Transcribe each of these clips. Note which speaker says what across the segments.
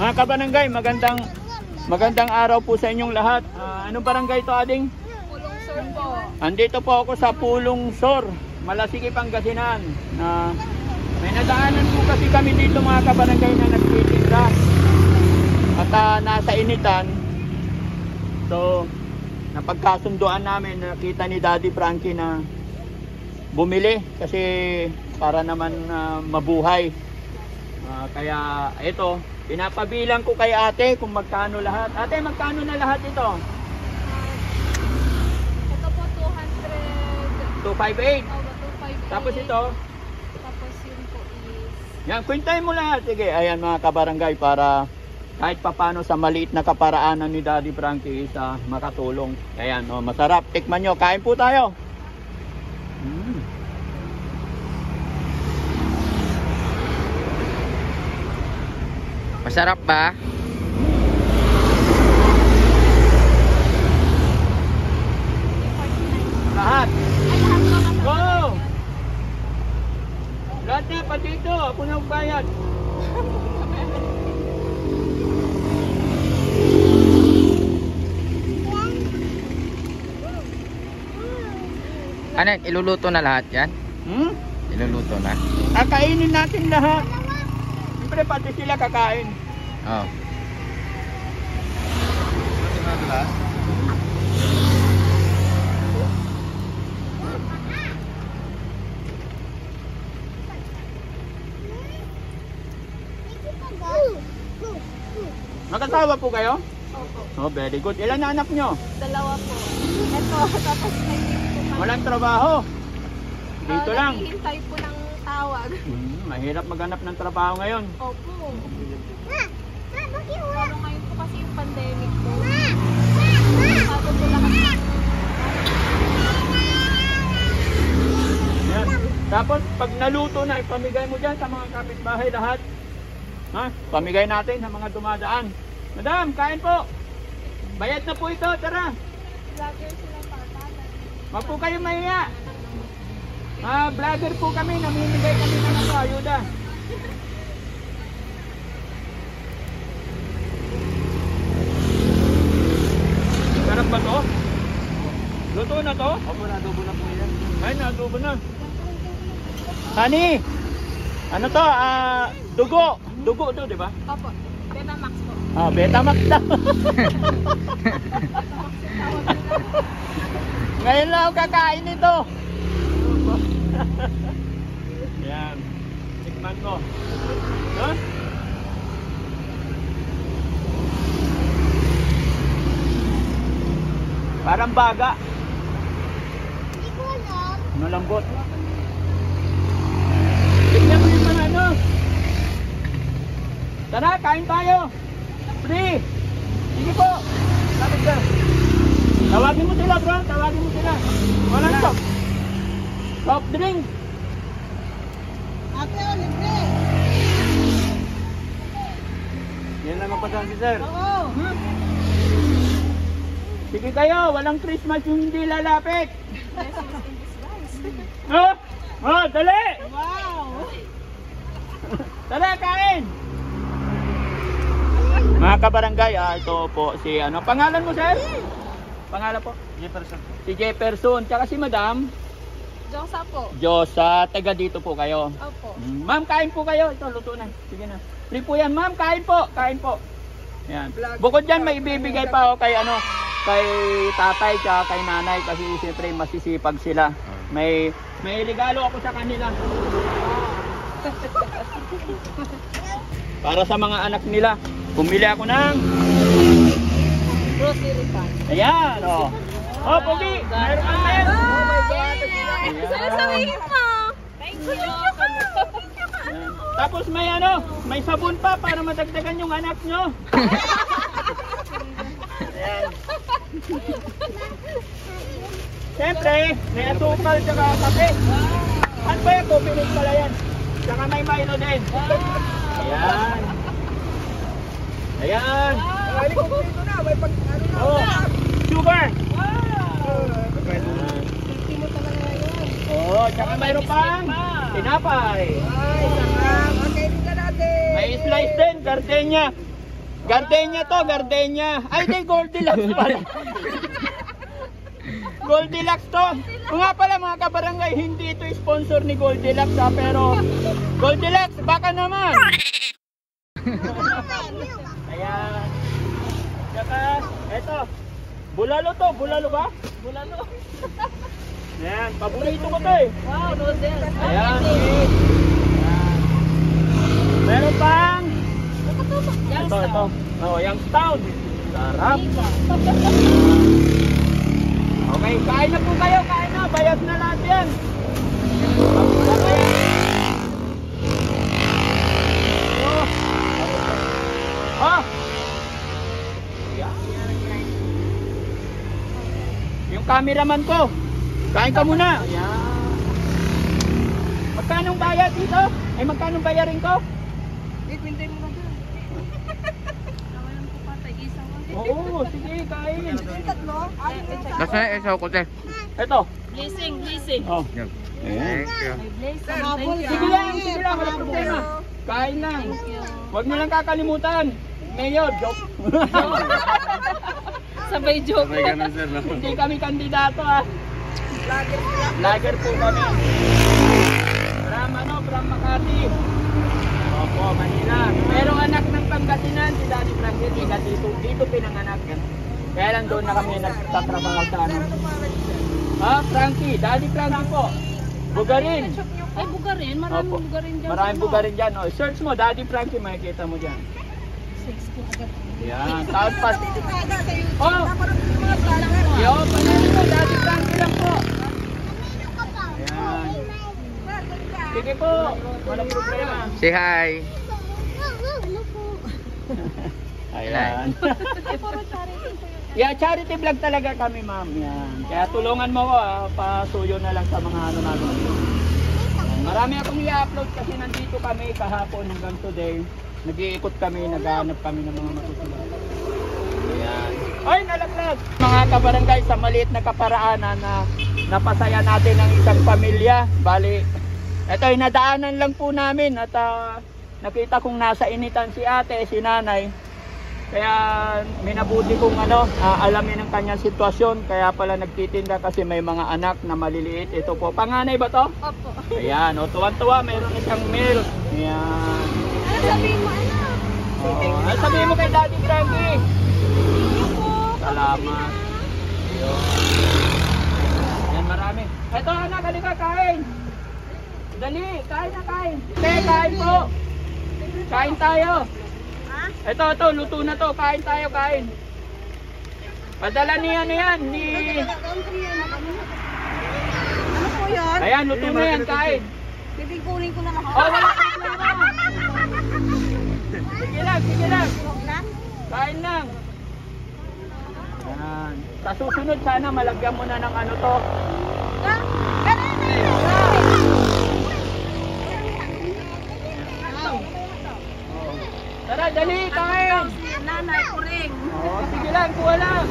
Speaker 1: Mga kabarangay, magandang magandang araw po sa inyong lahat. Ah, anong barangay to, Ading?
Speaker 2: Pulong sir po.
Speaker 1: Andito po ako sa Pulong Sor, Malasigi, Pangasinan. Na may nadaanan po kasi kami dito mga kabarangay na nagtitinda. At ah, nasa initan. So, napagkasunduan namin, nakita ni Daddy Frankie na bumili kasi para naman ah, mabuhay. Ah, kaya ito, pinapabilang ko kay ate kung magkano lahat. Ate, magkano na lahat ito?
Speaker 2: Ito po 200.
Speaker 1: 258.
Speaker 2: Oh, 258.
Speaker 1: Tapos ito,
Speaker 2: Tapos yun po is...
Speaker 1: yan, kwintahin mo lahat. Sige, ayan mga kabarangay para kahit papano sa maliit na kaparaanan ni Daddy Frankie isa makatulong. Ayan, oh, masarap. Tikman nyo. Kain po tayo.
Speaker 3: Masarap ba?
Speaker 1: Lahat.
Speaker 2: Ay, lahat
Speaker 1: na, pati ito. Ako na bayad.
Speaker 3: Ano? Iluluto na lahat yan?
Speaker 1: Hmm?
Speaker 3: Iluluto na?
Speaker 1: Kakainin natin lahat. Siyempre, pati sila kakain.
Speaker 3: Oo.
Speaker 1: Magkasawa po kayo?
Speaker 2: Opo.
Speaker 1: Oh, very good. Ilan na anak nyo?
Speaker 2: Dalawa po. Ito, tapos may po.
Speaker 1: Walang trabaho. Dito
Speaker 2: Ah,
Speaker 1: lang.
Speaker 2: Naghihintay po ng tawag.
Speaker 1: Hmm, mahirap maghanap ng trabaho ngayon.
Speaker 2: Opo. Lalo ngayon po kasi yung pandemic po. Bago po.
Speaker 1: Yan. Tapos, pag naluto na, ipamigay mo dyan sa mga kapitbahay lahat. Ha? Pamigay natin sa mga dumadaan. Madam, kain po. Bayad na po ito, tara. Wag po kayo mahiya. Ah, vlogger po kami, namimigay kami ng ayuda. Sarap ba to? Luto na to? Opo, nadubo na po yan. Ay, nadubo na. Honey, ano to? Ah, dugo. Dugo to, di ba?
Speaker 2: Opo. Betamax po.
Speaker 1: Ah, Betamax daw. Ngayon lang ako kakain nito. Yan. Tikman ko. Huh? Parang baga. Malambot. Tignan mo yung mga ano. Tara, kain tayo. Free. Sige po. Lapit ka. Tawagin mo sila, bro. Tawagin mo sila. Walang stop. Soft drink.
Speaker 2: Ate, o, libre.
Speaker 1: Yan lang ang pasan si sir.
Speaker 2: Oo.
Speaker 1: Hmm? Sige kayo, walang Christmas yung hindi lalapit. Oh, oh, dali.
Speaker 2: Wow.
Speaker 1: Tara, kain! Mga kabarangay, ah, ito po si ano, pangalan mo sir? Pangalan po? Jefferson. Si Jefferson, tsaka si Madam
Speaker 2: Diyosa po.
Speaker 1: Diyosa, taga dito po kayo.
Speaker 2: Opo.
Speaker 1: Mm, Ma'am, kain po kayo. Ito, luto na. Sige na. Free po yan. Ma'am, kain po. Kain po. Yan. Bukod dyan, may ibibigay pa ako kay ano, kay tatay tsaka kay nanay kasi siyempre masisipag sila. May may regalo ako sa kanila. Para sa mga anak nila. Pumili ako ng
Speaker 2: Grocery pan.
Speaker 1: Ayan, oh. Oh, Pogi, meron kang pen.
Speaker 2: Oh my God.
Speaker 1: Ayan.
Speaker 2: Saan sabihin mo? Thank you.
Speaker 1: Ayan. Tapos may ano, may sabon pa para madagdagan yung anak nyo. Ayan. Siyempre, may asukal tsaka kape. Ano ba yan? Coffee pala yan. Tsaka may Milo din. Ayan. Ayan.
Speaker 2: Ay, kumpleto na. May pag, ano na.
Speaker 1: Oh, sugar.
Speaker 2: Wow.
Speaker 1: Ayan.
Speaker 2: Mo talaga yun.
Speaker 1: Oh, tsaka mayroon pang tinapay.
Speaker 2: Ay, sarap. Okay, tingnan natin.
Speaker 1: May slice din, gardenia. Gardenia to, Gardenia. Ay, di, Goldilocks pala. Goldilocks to. Kung nga pala mga kabarangay, hindi ito sponsor ni Goldilocks ha, pero Goldilocks, baka naman. Ayan. Saka, eto. Bulalo to, bulalo ba?
Speaker 2: Bulalo.
Speaker 1: Ayan, paborito ko to eh.
Speaker 2: Wow, noodles.
Speaker 1: Ayan. Ayan. Meron pang ito, ito. Oh, Youngstown. Sarap. Okay, kain na po kayo, kain na. Bayad na lahat yan. Oh. Oh. Yung cameraman ko. Kain ka muna. Magkano bayad dito? Ay, magkano bayarin ko? Oo, sige, kain.
Speaker 3: Nasa na isaw ko, te?
Speaker 1: Ito.
Speaker 2: Blessing, blessing.
Speaker 1: Oh.
Speaker 3: Thank you.
Speaker 1: Sige lang, sige lang, wala problema. Kain lang. Huwag niyo lang kakalimutan. Mayor, joke.
Speaker 2: Sabay joke.
Speaker 1: Hindi kami kandidato ah. Lager po kami. From ano, from Makati. Opo, Manila. Pero anak ng Pangasinan, si Daddy Frankie, di dito, dito pinanganak. Kaya lang doon na kami nagtatrabaho sa ano. Ah, Frankie, Daddy Frankie po. Bugarin.
Speaker 2: Ay, bugarin. Maraming
Speaker 1: Opo.
Speaker 2: bugarin dyan.
Speaker 1: Maraming bugarin dyan. Oh, search mo, Daddy Frankie, makikita mo dyan. Yan, tapos. Oh! Yo, panalo mo, Daddy Frankie lang po. Ayan. Sige po, walang problema.
Speaker 3: Say hi.
Speaker 1: Ayan. yeah, charity vlog talaga kami, ma'am. Yan. Kaya tulungan mo ko, ah, pasuyo na lang sa mga ano namin. Marami akong i-upload kasi nandito kami kahapon hanggang today. Nag-iikot kami, naghahanap kami ng mga matutunan. Ayan. Ay, nalaglag! Mga kabarangay, sa maliit na kaparaanan na napasaya natin ang isang pamilya. Bali, ito ay nadaanan lang po namin at ah, nakita kong nasa initan si ate, si nanay. Kaya minabuti kong ano, ah, alamin ang kanyang sitwasyon. Kaya pala nagtitinda kasi may mga anak na maliliit. Ito po, panganay ba to?
Speaker 2: Opo.
Speaker 1: Ayan, o tuwan-tuwa, mayroon isang milk. Ayan.
Speaker 2: Ano sabihin mo, ano?
Speaker 1: Oh, ano sabihin mo kay Daddy Frankie? Salamat. Ayun. Yan, marami. Ito, anak, halika, kain. Dali, kain na, kain. Te, kain po. Kain tayo. Ito, ito, luto na to. Kain tayo, kain. Padala ni ano yan, ni...
Speaker 2: Ano po yun?
Speaker 1: Ayan, luto na yan, kain.
Speaker 2: Bibigunin ko na ako.
Speaker 1: Oh, wala. Sige lang, sige lang. Kain lang. Ayan. Sa susunod sana malagyan mo na ng ano to. Tara, dali, kain.
Speaker 2: Nanay, puring.
Speaker 1: Oh, sige lang, kuha lang.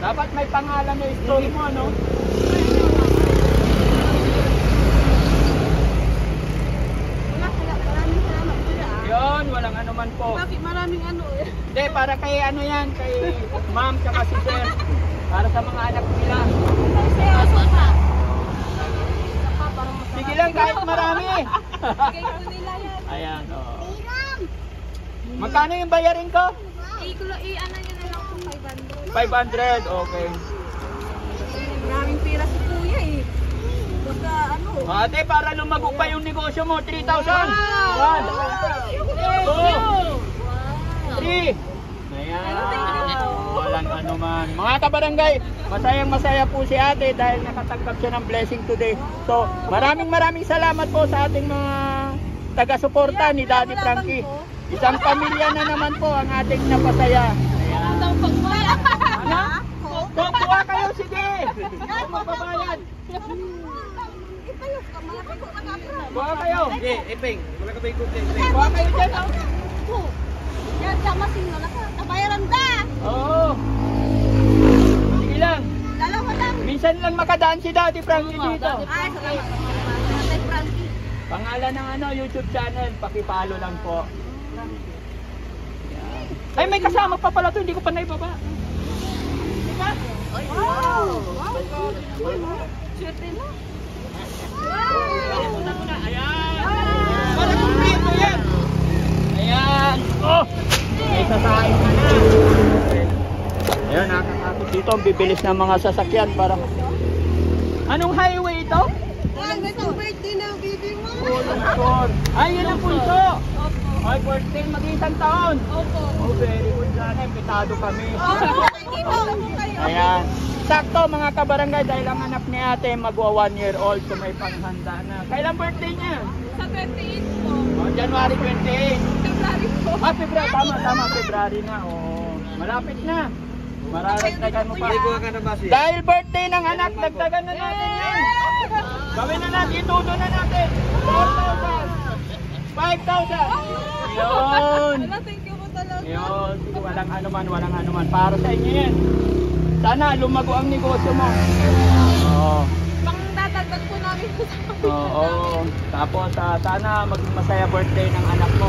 Speaker 1: Dapat may pangalan na story mo,
Speaker 2: salamat kuya.
Speaker 1: Yon, walang ano man po.
Speaker 2: Bakit maraming ano eh?
Speaker 1: Hindi, para kay ano yan, kay ma'am tsaka si sir. Para sa mga anak nila.
Speaker 2: Seryoso ka.
Speaker 1: Sige lang, kahit marami.
Speaker 2: Bigay ko nila yan.
Speaker 1: Ayan, oh. Magkano yung bayarin ko?
Speaker 2: I-ano nyo na lang kung 500.
Speaker 1: 500, okay.
Speaker 2: Maraming pira si kuya eh. Basta ano.
Speaker 1: Ate, para lumago pa yung negosyo mo, 3,000.
Speaker 2: Wow!
Speaker 1: One,
Speaker 2: Thank
Speaker 1: two,
Speaker 2: you!
Speaker 1: three. Ayan. Walang ano man. Mga kabarangay, masayang masaya po si ate dahil nakatanggap siya ng blessing today. So, maraming maraming salamat po sa ating mga taga-suporta ni Daddy Frankie. Isang pamilya na naman po ang ating napasaya. Ano? Kukuha kayo, sige! Magbabayad. Kuha kayo.
Speaker 4: Sige, iping. Wala ka ba ikot eh.
Speaker 1: Kuha kayo dyan.
Speaker 2: Yan, sama sino na ka. Nabayaran da!
Speaker 1: Oo. Sige lang.
Speaker 2: Dalawa lang.
Speaker 1: Minsan lang makadaan si Daddy Frankie dito.
Speaker 2: Ay, salamat. Tatay Frankie.
Speaker 1: Pangalan ng ano, YouTube channel, pakipalo lang po. Ay, may kasama pa pala to, hindi ko pa naibaba. Diba?
Speaker 2: Wow! Swerte mo.
Speaker 1: Muna, muna. Ayan. Para kumpleto yan. Ayan. Oh! May sasain ka na. Ayan, dito. Ang bibilis ng mga sasakyan para... Anong highway ito?
Speaker 2: Ang birthday ng baby mo.
Speaker 1: Ay, yun ang pulso.
Speaker 2: Opo.
Speaker 1: Ay, birthday mag-isang taon.
Speaker 2: Opo.
Speaker 1: Oh, very good. Sana, pitado kami.
Speaker 2: Dito po kayo.
Speaker 1: Ayan. Sakto mga kabarangay dahil ang anak ni ate magwa one year old so may panghanda na. Kailan birthday niya?
Speaker 2: Sa 28 po.
Speaker 1: Oh, January 28.
Speaker 2: February po.
Speaker 1: Ah, February. Tama, tama. February na. Oo. Malapit na. Mararagdagan mo pa.
Speaker 4: Ka na basi.
Speaker 1: Dahil birthday ng anak, dagdagan na natin yan. Gawin na natin, itudo na natin. 4,000. 5,000. Yun.
Speaker 2: Thank you po talaga.
Speaker 1: Yun. Walang anuman, walang anuman. Para sa inyo yan. Sana lumago ang negosyo mo. Oo.
Speaker 2: Pang dadagdag po namin
Speaker 1: Oo. Tapos ah, sana maging masaya birthday ng anak mo.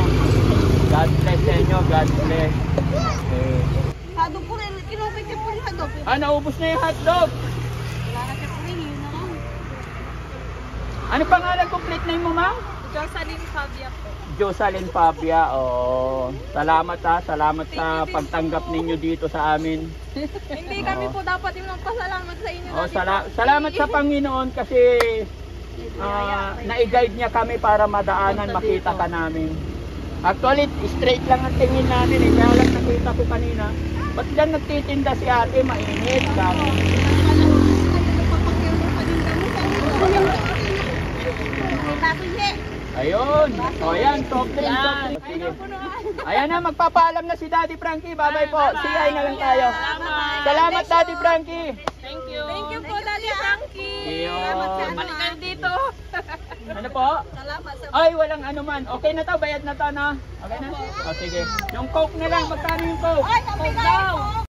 Speaker 1: God bless sa inyo. God bless. Okay.
Speaker 2: Hado po rin. Kinupit niya po yung hado.
Speaker 1: Ah, naubos na yung hotdog.
Speaker 2: Wala na siya rin. Yun na lang.
Speaker 1: Ano pangalan complete name mo, ma'am?
Speaker 2: Jocelyn Fabia po.
Speaker 1: Jocelyn Fabia. Oh, salamat ha. Salamat sa pagtanggap ninyo dito sa amin.
Speaker 2: Hindi kami po dapat yung magpasalamat sa inyo.
Speaker 1: Oh, sala- salamat sa Panginoon kasi ah, na-guide niya kami para madaanan, makita ka namin. Actually, straight lang ang tingin namin eh. Kaya lang nakita ko kanina. Ba't dyan nagtitinda si ate? Mainit. Sabi. Ayun. O yan, drink, soft drink. Sige. Ayan na, magpapaalam na si Daddy Frankie. Bye-bye po. CI na lang tayo. Salamat, Daddy Frankie.
Speaker 2: Thank you. Thank you po, Daddy Frankie. Salamat sa Balik kayo dito.
Speaker 1: Ano po?
Speaker 2: Salamat sa
Speaker 1: Ay, walang ano man. Okay na to, bayad na to na. Okay na? O sige. Yung coke na lang, magkano yung coke?
Speaker 2: Ay, kape daw.